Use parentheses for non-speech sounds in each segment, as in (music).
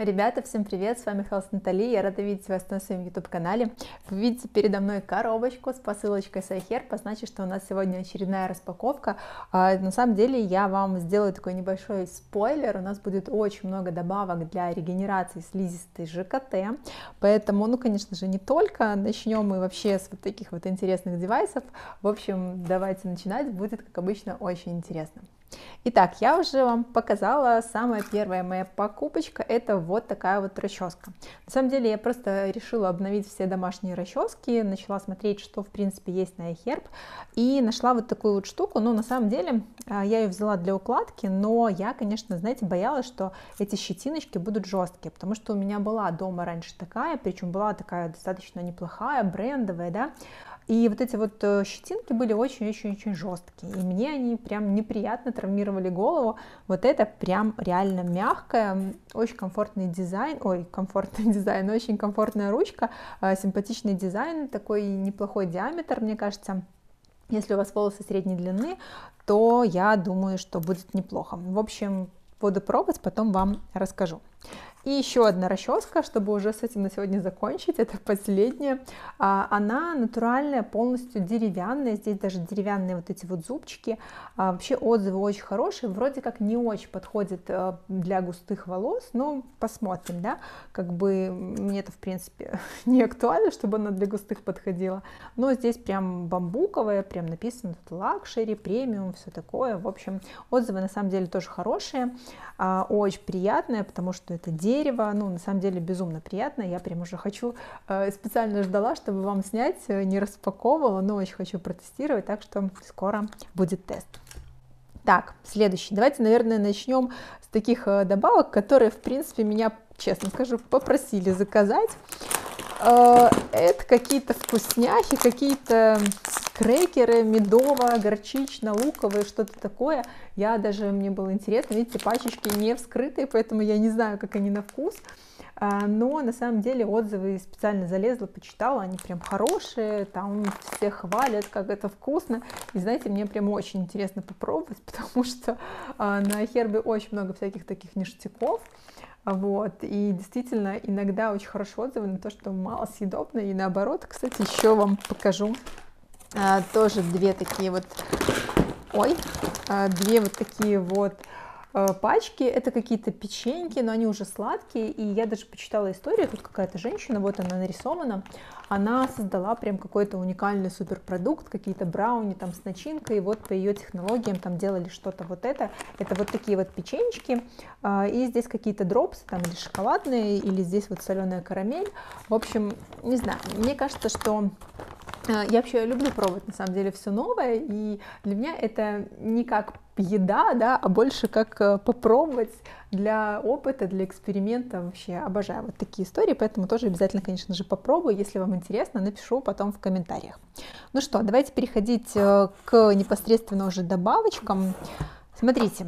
Ребята, всем привет, с вами Хелс Натали, я рада видеть вас на своем YouTube-канале. Вы видите передо мной коробочку с посылочкой с iHerb, значит, что у нас сегодня очередная распаковка. А, на самом деле я вам сделаю такой небольшой спойлер, у нас будет очень много добавок для регенерации слизистой ЖКТ, поэтому, ну, конечно же, не только, начнем мы вообще с вот таких вот интересных девайсов. В общем, давайте начинать, будет, как обычно, очень интересно. Итак, я уже вам показала самая первая моя покупочка, это вот такая вот расческа. На самом деле я просто решила обновить все домашние расчески, начала смотреть, что в принципе есть на iHerb, и нашла вот такую вот штуку, ну на самом деле а, я ее взяла для укладки, но я, конечно, знаете, боялась, что эти щетиночки будут жесткие, потому что у меня была дома раньше такая, причем была такая достаточно неплохая, брендовая, да, и вот эти вот э, щетинки были очень-очень-очень жесткие. И мне они прям неприятно травмировали голову. Вот это прям реально мягкая, очень комфортный дизайн. Ой, комфортный (laughs) дизайн, очень комфортная ручка, э, симпатичный дизайн, такой неплохой диаметр, мне кажется. Если у вас волосы средней длины, то я думаю, что будет неплохо. В общем, буду пробовать, потом вам расскажу. И еще одна расческа, чтобы уже с этим на сегодня закончить, это последняя. А, она натуральная, полностью деревянная, здесь даже деревянные вот эти вот зубчики. А, вообще отзывы очень хорошие, вроде как не очень подходит э, для густых волос, но посмотрим, да, как бы мне это в принципе (laughs) не актуально, чтобы она для густых подходила, но здесь прям бамбуковая, прям написано тут luxury, premium, все такое, в общем, отзывы на самом деле тоже хорошие, а, очень приятная, потому что это дерево, дерево, ну, на самом деле, безумно приятно, я прям уже хочу, э, специально ждала, чтобы вам снять, э, не распаковывала, но очень хочу протестировать, так что скоро будет тест. Так, следующий. Давайте, наверное, начнем с таких э, добавок, которые, в принципе, меня, честно скажу, попросили заказать. Это какие-то вкусняхи, какие-то крекеры медово-горчично-луковые, что-то такое. Я даже, мне было интересно, видите, пачечки не вскрытые, поэтому я не знаю, как они на вкус. А, но на самом деле отзывы специально залезла, почитала, они прям хорошие, там все хвалят, как это вкусно. И знаете, мне прям очень интересно попробовать, (laughs) потому что а, на Хербе очень много всяких таких ништяков. Вот, и действительно иногда очень хорошие отзывы на то, что мало съедобно, и наоборот, кстати, еще вам покажу а, тоже две такие вот, ой, а, две вот такие вот пачки, это какие-то печеньки, но они уже сладкие, и я даже почитала историю, тут какая-то женщина, вот она нарисована, она создала прям какой-то уникальный суперпродукт, какие-то брауни там с начинкой, вот по ее технологиям там делали что-то вот это, это вот такие вот печеньки, а, и здесь какие-то дропсы, там или шоколадные, или здесь вот соленая карамель, в общем, не знаю, мне кажется, что Э, я вообще люблю пробовать, на самом деле, все новое, и для меня это не как еда, да, а больше как э, попробовать для опыта, для эксперимента. Вообще обожаю вот такие истории, поэтому тоже обязательно, конечно же, попробую. Если вам интересно, напишу потом в комментариях. Ну что, давайте переходить э, к непосредственно уже добавочкам. Смотрите,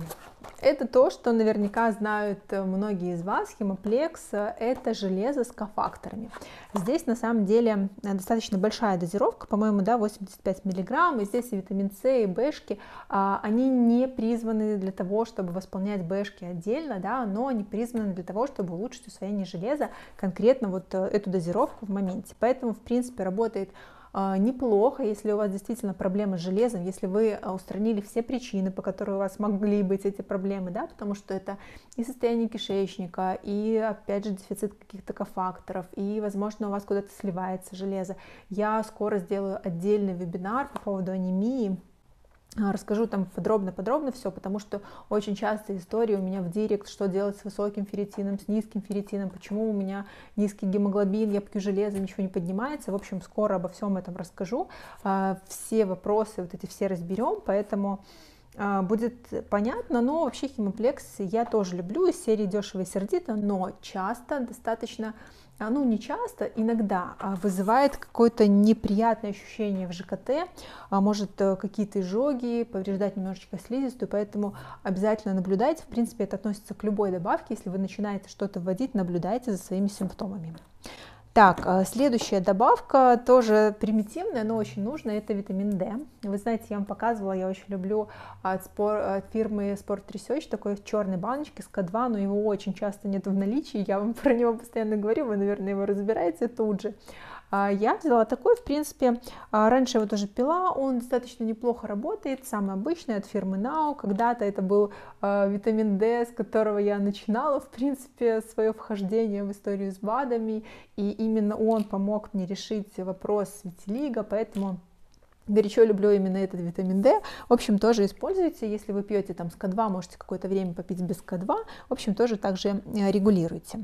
это то, что наверняка знают э, многие из вас. Хемоплекс – это железо с кофакторами. Здесь на самом деле э, достаточно большая дозировка, по-моему, да, 85 миллиграмм. И здесь и витамин С, и Бшки. А, они не призваны для того, чтобы восполнять Бшки отдельно, да, но они призваны для того, чтобы улучшить усвоение железа, конкретно вот э, эту дозировку в моменте. Поэтому, в принципе, работает неплохо, если у вас действительно проблемы с железом, если вы а, устранили все причины, по которым у вас могли быть эти проблемы, да, потому что это и состояние кишечника, и, опять же, дефицит каких-то кофакторов, и, возможно, у вас куда-то сливается железо. Я скоро сделаю отдельный вебинар по поводу анемии, а, расскажу там подробно-подробно все, потому что очень часто истории у меня в директ, что делать с высоким ферритином, с низким ферритином, почему у меня низкий гемоглобин, я пью железо, ничего не поднимается. В общем, скоро обо всем этом расскажу. А, все вопросы вот эти все разберем, поэтому а, будет понятно, но вообще хемоплекс я тоже люблю из серии дешево и сердито, но часто достаточно ну не часто, иногда а, вызывает какое-то неприятное ощущение в ЖКТ, а, может э, какие-то изжоги, повреждать немножечко слизистую, поэтому обязательно наблюдайте, в принципе это относится к любой добавке, если вы начинаете что-то вводить, наблюдайте за своими симптомами. Так, а, следующая добавка тоже примитивная, но очень нужная, это витамин D. Вы знаете, я вам показывала, я очень люблю от, спор, от фирмы Sport Research такой в черной баночке с К2, но его очень часто нет в наличии, я вам (laughs) про него постоянно говорю, вы, наверное, его разбираете тут же. А, я взяла такой, в принципе, а, раньше его тоже пила, он достаточно неплохо работает, самый обычный от фирмы Now, когда-то это был а, витамин D, с которого я начинала, в принципе, свое вхождение в историю с БАДами, и именно он помог мне решить вопрос витилиго, поэтому Горячо люблю именно этот витамин D. В общем, тоже используйте. Если вы пьете там с К2, можете какое-то время попить без К2. В общем, тоже также э, регулируйте.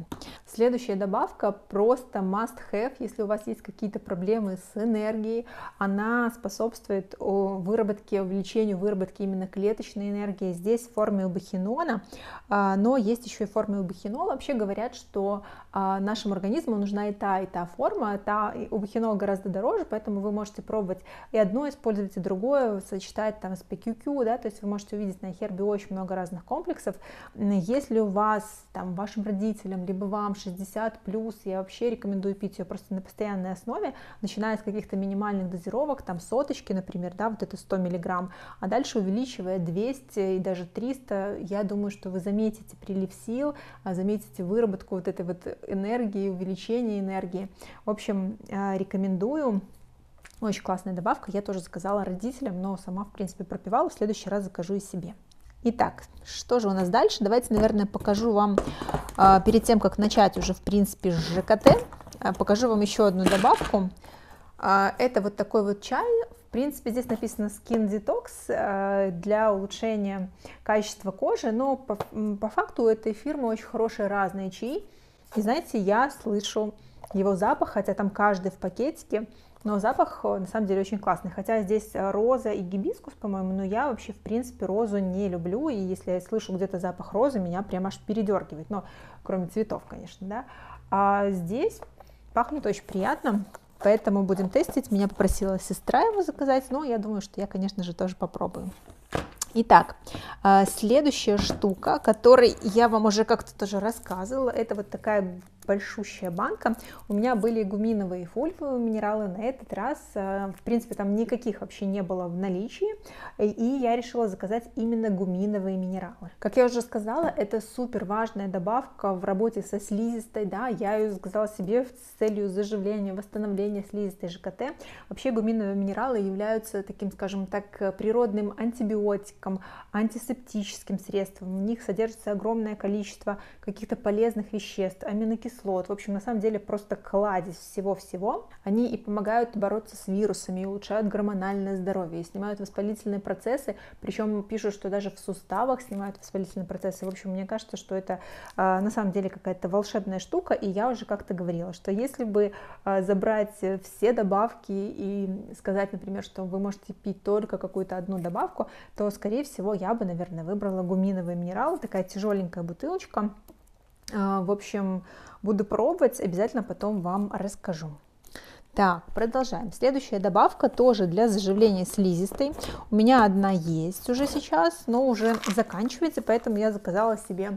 Следующая добавка просто must have. Если у вас есть какие-то проблемы с энергией, она способствует выработке, увеличению выработки именно клеточной энергии. Здесь в форме убахинона, а, но есть еще и в форме убахинола. Вообще говорят, что а, нашему организму нужна и та, и та форма. Та, убахинол гораздо дороже, поэтому вы можете пробовать и одно использовать, и другое, сочетать там с PQQ, да, то есть вы можете увидеть на Хербе очень много разных комплексов. Если у вас, там, вашим родителям, либо вам 60 плюс, я вообще рекомендую пить ее просто на постоянной основе, начиная с каких-то минимальных дозировок, там соточки, например, да, вот это 100 миллиграмм, а дальше увеличивая 200 и даже 300, я думаю, что вы заметите прилив сил, а заметите выработку вот этой вот энергии, увеличение энергии. В общем, э, очень классная добавка, я тоже заказала родителям, но сама, в принципе, пропивала, в следующий раз закажу и себе. Итак, что же у нас дальше? Давайте, наверное, покажу вам, а, перед тем, как начать уже, в принципе, ЖКТ, а, покажу вам еще одну добавку. А, это вот такой вот чай, в принципе, здесь написано Skin Detox для улучшения качества кожи, но по, по факту у этой фирмы очень хорошие разные чаи. И знаете, я слышу его запах, хотя там каждый в пакетике но запах э, на самом деле очень классный, хотя здесь э, роза и гибискус, по-моему, но я вообще в принципе розу не люблю, и если я слышу где-то запах розы, меня прям аж передергивает, но кроме цветов, конечно, да. А здесь пахнет очень приятно, поэтому будем тестить. Меня попросила сестра его заказать, но я думаю, что я, конечно же, тоже попробую. Итак, э, следующая штука, о которой я вам уже как-то тоже рассказывала, это вот такая большущая банка. У меня были гуминовые фульфовые минералы, на этот раз, э, в принципе, там никаких вообще не было в наличии, и я решила заказать именно гуминовые минералы. Как я уже сказала, это супер важная добавка в работе со слизистой, да, я ее заказала себе с целью заживления, восстановления слизистой ЖКТ. Вообще гуминовые минералы являются таким, скажем так, природным антибиотиком, антисептическим средством. В них содержится огромное количество каких-то полезных веществ, аминокислот, кислот. В общем, на самом деле просто кладезь всего-всего. Они и помогают бороться с вирусами, и улучшают гормональное здоровье, и снимают воспалительные процессы. Причем пишут, что даже в суставах снимают воспалительные процессы. В общем, мне кажется, что это а, на самом деле какая-то волшебная штука. И я уже как-то говорила, что если бы а, забрать все добавки и сказать, например, что вы можете пить только какую-то одну добавку, то, скорее всего, я бы, наверное, выбрала гуминовый минерал, такая тяжеленькая бутылочка. А, в общем, буду пробовать, обязательно потом вам расскажу. Так, продолжаем. Следующая добавка тоже для заживления слизистой. У меня одна есть уже сейчас, но уже заканчивается, поэтому я заказала себе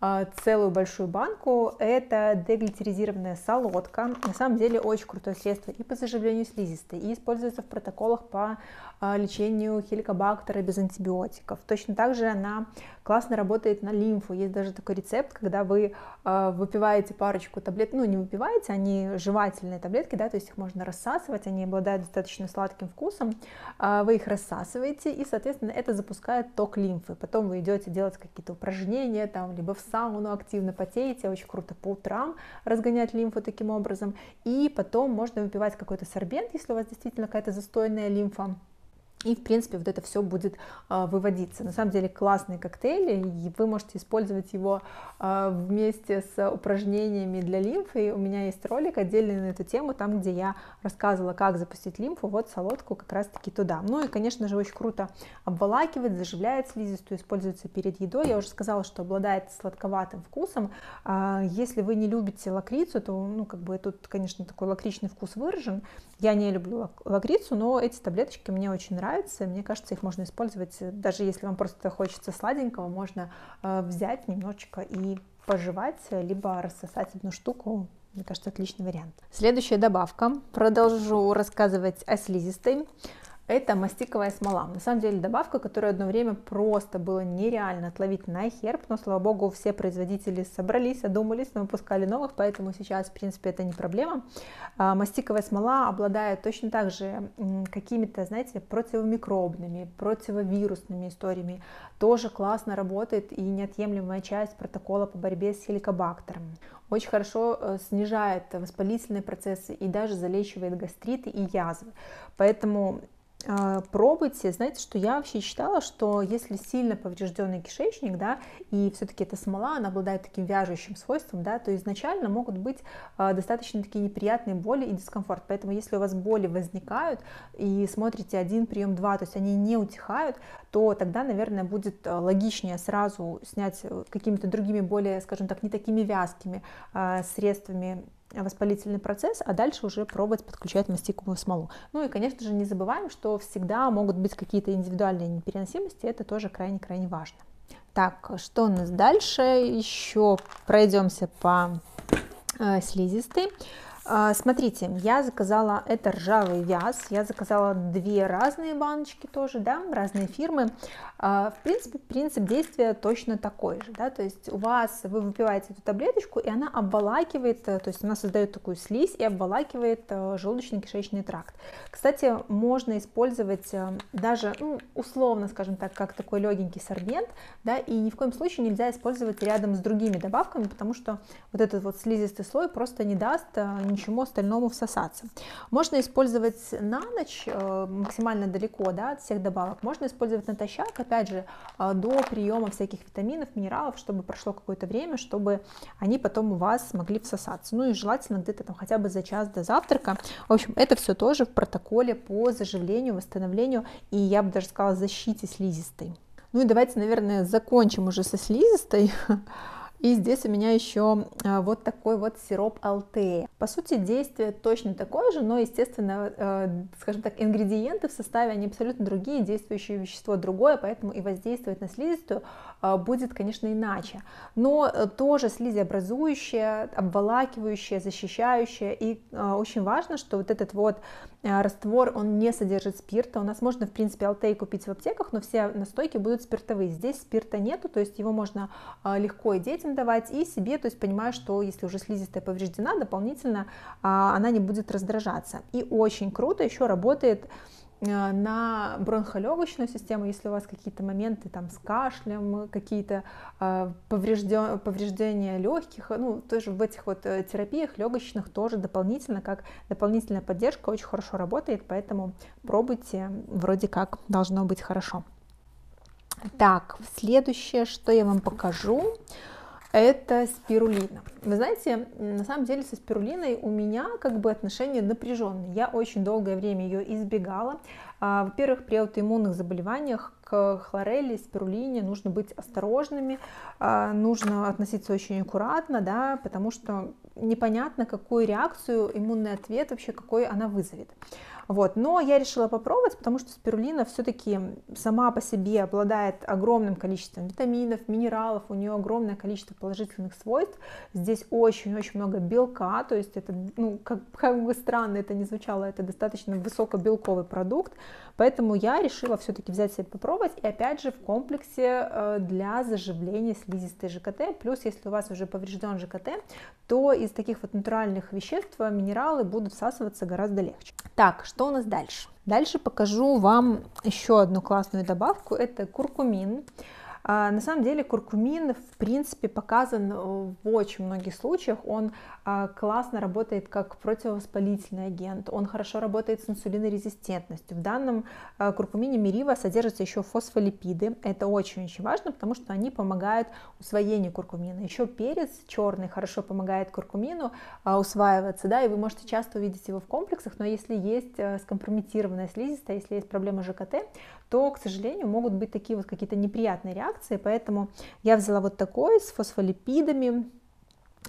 а, целую большую банку. Это деглитеризированная солодка. На самом деле очень крутое средство и по заживлению слизистой, и используется в протоколах по лечению хеликобактера без антибиотиков. Точно так же она классно работает на лимфу. Есть даже такой рецепт, когда вы э, выпиваете парочку таблет, ну не выпиваете, они жевательные таблетки, да, то есть их можно рассасывать, они обладают достаточно сладким вкусом, э, вы их рассасываете, и, соответственно, это запускает ток лимфы. Потом вы идете делать какие-то упражнения, там, либо в сауну активно потеете, очень круто по утрам разгонять лимфу таким образом, и потом можно выпивать какой-то сорбент, если у вас действительно какая-то застойная лимфа, и, в принципе, вот это все будет э, выводиться. На самом деле классный коктейль, и вы можете использовать его э, вместе с упражнениями для лимфы. И у меня есть ролик отдельный на эту тему, там, где я рассказывала, как запустить лимфу. Вот солодку как раз-таки туда. Ну и, конечно же, очень круто обволакивает, заживляет слизистую, используется перед едой. Я уже сказала, что обладает сладковатым вкусом. Э, если вы не любите лакрицу, то, ну, как бы тут, конечно, такой лакричный вкус выражен. Я не люблю лакрицу, но эти таблеточки мне очень нравятся. Мне кажется, их можно использовать, э, даже если вам просто хочется сладенького, можно э, взять немножечко и пожевать, либо рассосать одну штуку. Мне кажется, отличный вариант. Следующая добавка. Продолжу рассказывать о слизистой это мастиковая смола. На самом деле добавка, которую одно время просто было нереально отловить на херб, но, слава богу, все производители собрались, одумались, но выпускали новых, поэтому сейчас, в принципе, это не проблема. А, мастиковая смола обладает точно так же какими-то, знаете, противомикробными, противовирусными историями. Тоже классно работает и неотъемлемая часть протокола по борьбе с хеликобактером очень хорошо э, снижает воспалительные процессы и даже залечивает гастриты и язвы. Поэтому пробуйте. Знаете, что я вообще считала, что если сильно поврежденный кишечник, да, и все-таки эта смола, она обладает таким вяжущим свойством, да, то изначально могут быть а, достаточно такие неприятные боли и дискомфорт. Поэтому если у вас боли возникают и смотрите один прием, два, то есть они не утихают, то тогда, наверное, будет а, логичнее сразу снять какими-то другими более, скажем так, не такими вязкими средствами воспалительный процесс, а дальше уже пробовать подключать мастиковую смолу. Ну и, конечно же, не забываем, что всегда могут быть какие-то индивидуальные непереносимости, это тоже крайне-крайне важно. Так, что у нас дальше? Еще пройдемся по э, слизистой. Э, смотрите, я заказала, это ржавый вяз, я заказала две разные баночки тоже, да, разные фирмы. А, в принципе, принцип действия точно такой же, да, то есть у вас, вы выпиваете эту таблеточку, и она обволакивает, э, то есть она создает такую слизь и обволакивает э, желудочно-кишечный тракт. Кстати, можно использовать э, даже, ну, условно, скажем так, как такой легенький сорбент, да, и ни в коем случае нельзя использовать рядом с другими добавками, потому что вот этот вот слизистый слой просто не даст ничему остальному всосаться. Можно использовать на ночь максимально далеко, да, от всех добавок, можно использовать натощак, опять же, а, до приема всяких витаминов, минералов, чтобы прошло какое-то время, чтобы они потом у вас смогли всосаться. Ну и желательно где-то там хотя бы за час до завтрака. В общем, это все тоже в протоколе по заживлению, восстановлению и я бы даже сказала защите слизистой. Ну и давайте, наверное, закончим уже со слизистой. (laughs) И здесь у меня еще а, вот такой вот сироп Алтея. По сути, действие точно такое же, но, естественно, э, скажем так, ингредиенты в составе, они абсолютно другие, действующее вещество другое, поэтому и воздействовать на слизистую будет, конечно, иначе. Но э, тоже слизеобразующая, обволакивающая, защищающая. И а, очень важно, что вот этот вот э, раствор, он не содержит спирта. У нас можно, в принципе, Алтей купить в аптеках, но все настойки будут спиртовые. Здесь спирта нету, то есть его можно легко и детям давать, и себе, то есть понимаю, что если уже слизистая повреждена, дополнительно она не будет раздражаться. И очень круто еще работает на бронхолегочную систему, если у вас какие-то моменты там с кашлем, какие-то э, поврежден, повреждения легких, ну, тоже в этих вот э, терапиях легочных тоже дополнительно, как дополнительная поддержка очень хорошо работает, поэтому пробуйте, вроде как должно быть хорошо. Так, следующее, что я вам покажу, это спирулина. Вы знаете, на самом деле со спирулиной у меня как бы отношения напряженные. Я очень долгое время ее избегала. А, во-первых, при аутоиммунных заболеваниях к хлорелли, спирулине нужно быть осторожными, а, нужно относиться очень аккуратно, да, потому что непонятно, какую реакцию, иммунный ответ вообще, какой она вызовет. Вот. Но я решила попробовать, потому что спирулина все-таки сама по себе обладает огромным количеством витаминов, минералов, у нее огромное количество положительных свойств. Здесь очень-очень много белка, то есть это, ну, как, как бы странно это не звучало, это достаточно высокобелковый продукт, поэтому я решила все-таки взять себе попробовать, и опять же в комплексе э, для заживления слизистой ЖКТ, плюс если у вас уже поврежден ЖКТ, то из таких вот натуральных веществ минералы будут всасываться гораздо легче. Так, что у нас дальше? Дальше покажу вам еще одну классную добавку, это куркумин. А, на самом деле куркумин в принципе показан в очень многих случаях. Он а, классно работает как противовоспалительный агент, он хорошо работает с инсулинорезистентностью. В данном а, куркумине мерива содержатся еще фосфолипиды. Это очень-очень важно, потому что они помогают усвоению куркумина. Еще перец черный хорошо помогает куркумину усваиваться, да, и вы можете часто увидеть его в комплексах, но если есть скомпрометированная слизистая, если есть проблема ЖКТ, то, к сожалению, могут быть такие вот какие-то неприятные реакции, поэтому я взяла вот такой с фосфолипидами,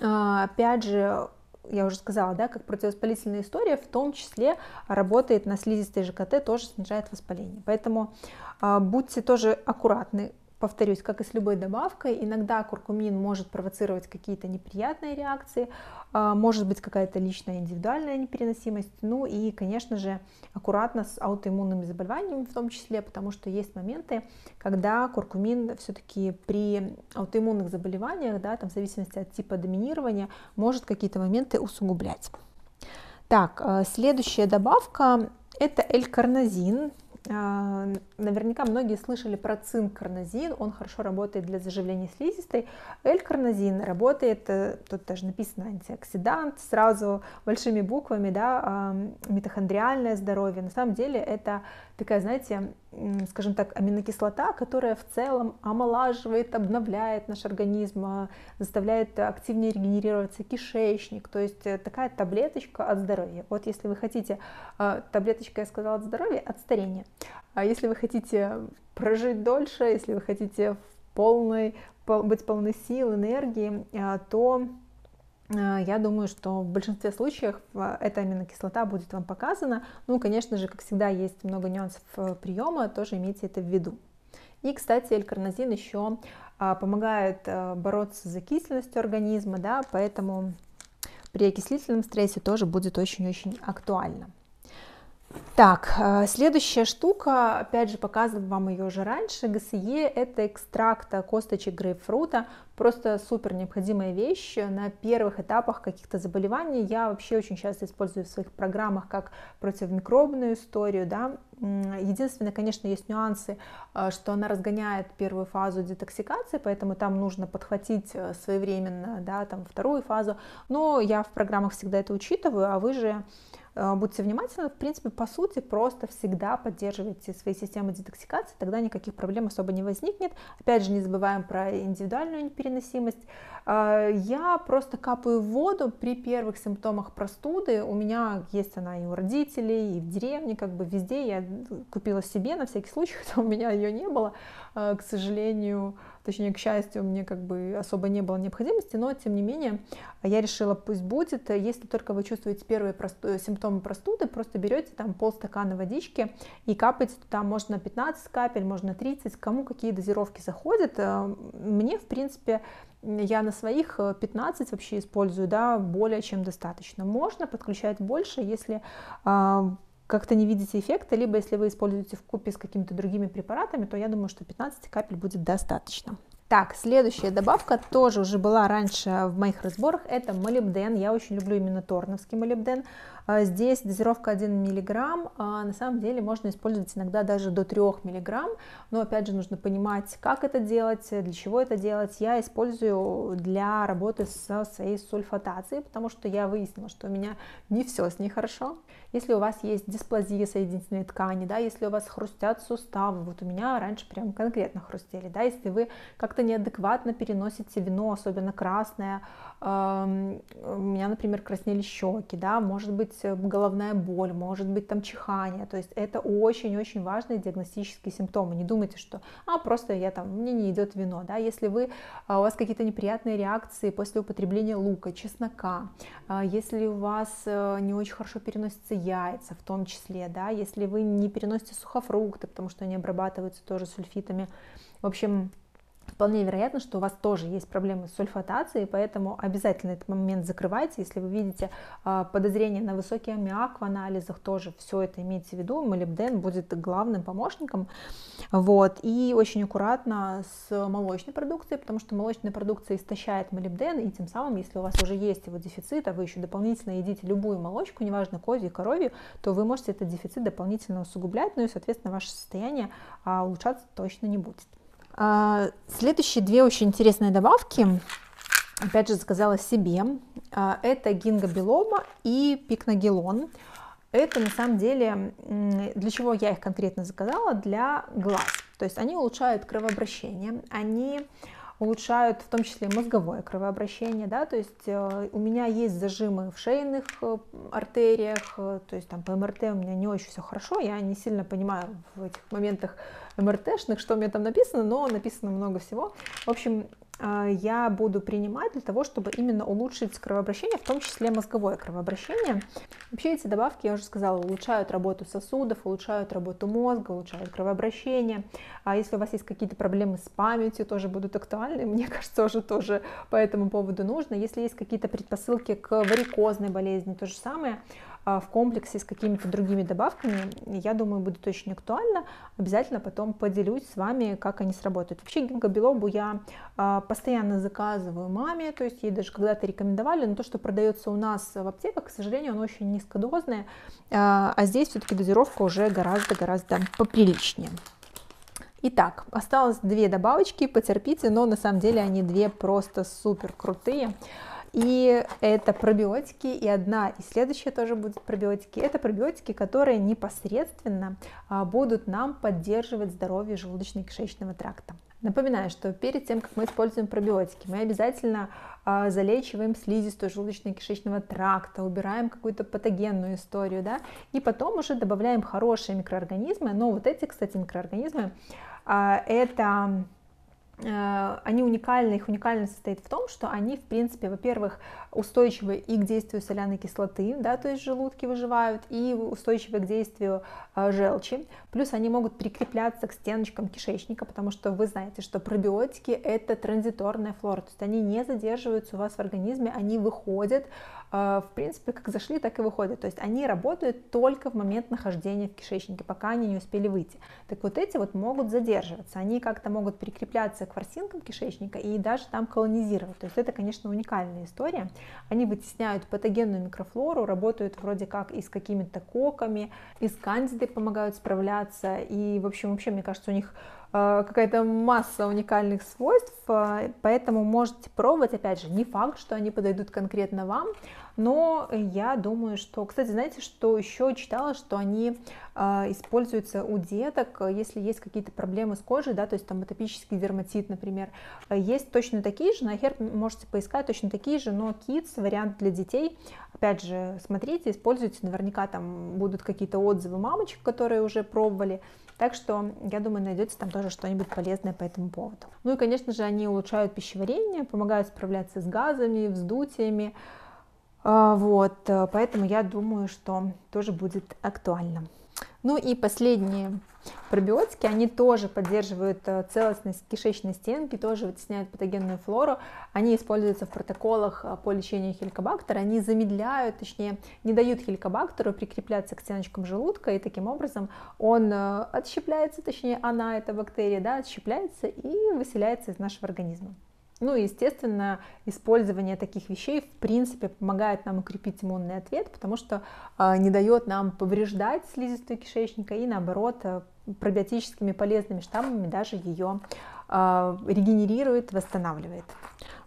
а, опять же, я уже сказала, да, как противовоспалительная история, в том числе работает на слизистой ЖКТ, тоже снижает воспаление. Поэтому э, будьте тоже аккуратны повторюсь, как и с любой добавкой, иногда куркумин может провоцировать какие-то неприятные реакции, а, может быть какая-то личная индивидуальная непереносимость, ну и, конечно же, аккуратно с аутоиммунными заболеваниями в том числе, потому что есть моменты, когда куркумин все-таки при аутоиммунных заболеваниях, да, там в зависимости от типа доминирования, может какие-то моменты усугублять. Так, а, следующая добавка это L-карнозин. А, наверняка многие слышали про цинк-карнозин, он хорошо работает для заживления слизистой. L-карнозин работает, э, тут даже написано антиоксидант, сразу большими буквами, да, митохондриальное здоровье. На самом деле это такая, знаете, скажем так, аминокислота, которая в целом омолаживает, обновляет наш организм, а, заставляет активнее регенерироваться кишечник, то есть э, такая таблеточка от здоровья. Вот если вы хотите, а, таблеточка, я сказала, от здоровья, от старения. А если вы хотите прожить дольше, если вы хотите в полной, быть полной сил, энергии, а, то я думаю, что в большинстве случаев э, эта аминокислота будет вам показана. Ну, конечно же, как всегда, есть много нюансов э, приема, тоже имейте это в виду. И, кстати, элькарнозин еще помогает бороться с закисленностью организма, да, поэтому при окислительном стрессе тоже будет очень-очень актуально. Так, э, следующая штука, опять же, показывала вам ее уже раньше, ГСЕ, это экстракт косточек грейпфрута, просто супер необходимая вещь на первых этапах каких-то заболеваний. Я вообще очень часто использую в своих программах как противомикробную историю, да. Единственное, конечно, есть нюансы, э, что она разгоняет первую фазу детоксикации, поэтому там нужно подхватить э, своевременно, да, там вторую фазу, но я в программах всегда это учитываю, а вы же будьте внимательны, в принципе, по сути, просто всегда поддерживайте свои системы детоксикации, тогда никаких проблем особо не возникнет. Опять же, не забываем про индивидуальную непереносимость. Э, я просто капаю воду при первых симптомах простуды. У меня есть она и у родителей, и в деревне, как бы везде. Я купила себе на всякий случай, (laughs) хотя у меня ее не было, э, к сожалению точнее, к счастью, мне как бы особо не было необходимости, но тем не менее я решила, пусть будет, если только вы чувствуете первые просту... симптомы простуды, просто берете там полстакана водички и капаете туда, можно 15 капель, можно 30, кому какие дозировки заходят. Э, мне, в принципе, я на своих 15 вообще использую, да, более чем достаточно. Можно подключать больше, если а, как-то не видите эффекта, либо если вы используете в купе с какими-то другими препаратами, то я думаю, что 15 капель будет достаточно. Так, следующая добавка тоже уже была раньше в моих разборах, это молибден. Я очень люблю именно торновский молибден. А, здесь дозировка 1 мг, а, на самом деле можно использовать иногда даже до 3 мг, но опять же нужно понимать, как это делать, для чего это делать. Я использую для работы со своей сульфатацией, потому что я выяснила, что у меня не все с ней хорошо. Если у вас есть дисплазия соединительной ткани, да, если у вас хрустят суставы, вот у меня раньше прям конкретно хрустели, да, если вы как-то неадекватно переносите вино, особенно красное, у меня, например, краснели щеки, да, может быть э, головная боль, может быть там чихание. То есть это очень-очень важные диагностические симптомы. Не думайте, что а, просто я там, мне не идет вино. Да? Если вы, а, у вас какие-то неприятные реакции после употребления лука, чеснока, а, если у вас э, не очень хорошо переносятся яйца в том числе, да, если вы не переносите сухофрукты, потому что они обрабатываются тоже сульфитами, в общем, Вполне вероятно, что у вас тоже есть проблемы с сульфатацией, поэтому обязательно этот момент закрывайте. Если вы видите а, подозрение на высокий аммиак в анализах, тоже все это имейте в виду. Молибден будет главным помощником. Вот. И очень аккуратно с молочной продукцией, потому что молочная продукция истощает молибден, и тем самым, если у вас уже есть его дефицит, а вы еще дополнительно едите любую молочку, неважно козью, коровью, то вы можете этот дефицит дополнительно усугублять, ну и, соответственно, ваше состояние а, улучшаться точно не будет. А, следующие две очень интересные добавки, опять же, заказала себе. А, это гингобилома и пикногелон. Это на самом деле, для чего я их конкретно заказала? Для глаз. То есть они улучшают кровообращение, они улучшают в том числе мозговое кровообращение, да, то есть э, у меня есть зажимы в шейных э, артериях, э, то есть там по МРТ у меня не очень все хорошо, я не сильно понимаю в этих моментах МРТшных, что у меня там написано, но написано много всего. В общем, я буду принимать для того, чтобы именно улучшить кровообращение, в том числе мозговое кровообращение. Вообще эти добавки, я уже сказала, улучшают работу сосудов, улучшают работу мозга, улучшают кровообращение. А если у вас есть какие-то проблемы с памятью, тоже будут актуальны, (laughs) мне кажется, уже тоже по этому поводу нужно. Если есть какие-то предпосылки к варикозной болезни, то же самое, а, в комплексе с какими-то другими добавками, я думаю, будет очень актуально. Обязательно потом поделюсь с вами, как они сработают. Вообще гингобилобу я а, постоянно заказываю маме, то есть ей даже когда-то рекомендовали, но то, что продается у нас в аптеках, к сожалению, оно очень низкодозное, а, а здесь все-таки дозировка уже гораздо-гораздо поприличнее. Итак, осталось две добавочки, потерпите, но на самом деле они две просто супер крутые. И это пробиотики, и одна и следующая тоже будет пробиотики. Это пробиотики, которые непосредственно а, будут нам поддерживать здоровье желудочно-кишечного тракта. Напоминаю, что перед тем, как мы используем пробиотики, мы обязательно а, залечиваем слизистую желудочно-кишечного тракта, убираем какую-то патогенную историю, да, и потом уже добавляем хорошие микроорганизмы. Но вот эти, кстати, микроорганизмы, а, это они уникальны, их уникальность состоит в том, что они, в принципе, во-первых, устойчивы и к действию соляной кислоты, да, то есть желудки выживают, и устойчивы к действию э, желчи, плюс они могут прикрепляться к стеночкам кишечника, потому что вы знаете, что пробиотики это транзиторная флора, то есть они не задерживаются у вас в организме, они выходят в принципе, как зашли, так и выходят. То есть они работают только в момент нахождения в кишечнике, пока они не успели выйти. Так вот эти вот могут задерживаться, они как-то могут прикрепляться к ворсинкам кишечника и даже там колонизировать. То есть это, конечно, уникальная история. Они вытесняют патогенную микрофлору, работают вроде как и с какими-то коками, и с кандидой помогают справляться. И, в общем, вообще, мне кажется, у них Э, какая-то масса уникальных свойств, э, поэтому можете пробовать, опять же, не факт, что они подойдут конкретно вам, но я думаю, что, кстати, знаете, что еще читала, что они э, используются у деток, если есть какие-то проблемы с кожей, да, то есть там атопический дерматит, например, есть точно такие же, на Herb можете поискать точно такие же, но Kids вариант для детей, опять же, смотрите, используйте, наверняка там будут какие-то отзывы мамочек, которые уже пробовали, так что, я думаю, найдете там тоже что-нибудь полезное по этому поводу. Ну и, конечно же, они улучшают пищеварение, помогают справляться с газами, вздутиями. А, вот, э, поэтому я думаю, что тоже будет актуально. Ну и последние пробиотики, они тоже поддерживают э, целостность кишечной стенки, тоже вытесняют патогенную флору. Они используются в протоколах э, по лечению хеликобактера. Они замедляют, точнее, не дают хеликобактеру прикрепляться к стеночкам желудка, и таким образом он э, отщепляется, точнее, она, эта бактерия, да, отщепляется и выселяется из нашего организма. Ну и, естественно, использование таких вещей, в принципе, помогает нам укрепить иммунный ответ, потому что э, не дает нам повреждать слизистую кишечника и, наоборот, э, пробиотическими полезными штаммами даже ее э, регенерирует, восстанавливает.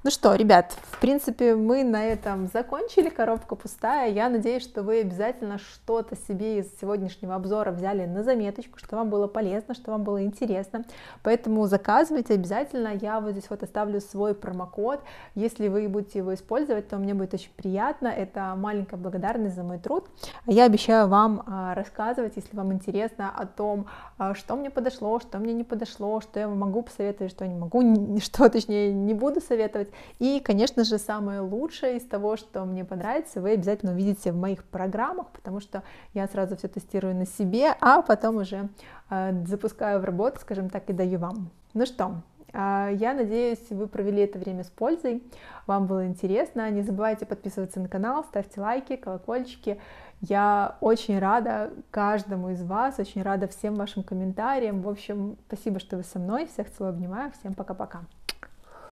Ну что, ребят, в принципе, мы на этом закончили, коробка пустая. Я надеюсь, что вы обязательно что-то себе из сегодняшнего обзора взяли на заметочку, что вам было полезно, что вам было интересно. Поэтому заказывайте обязательно. Я вот здесь вот оставлю свой промокод. Если вы будете его использовать, то мне будет очень приятно. Это маленькая благодарность за мой труд. Я обещаю вам а, рассказывать, если вам интересно, о том, а, что мне подошло, что мне не подошло, что я могу посоветовать, что не могу, (laughs) что точнее не буду советовать. И, конечно же, самое лучшее из того, что мне понравится, вы обязательно увидите в моих программах, потому что я сразу все тестирую на себе, а потом уже э, запускаю в работу, скажем так, и даю вам. Ну что, а, я надеюсь, вы провели это время с пользой, вам было интересно. Не забывайте подписываться на канал, ставьте лайки, колокольчики. Я очень рада каждому из вас, очень рада всем вашим комментариям. В общем, спасибо, что вы со мной. Всех целую, обнимаю. Всем пока-пока.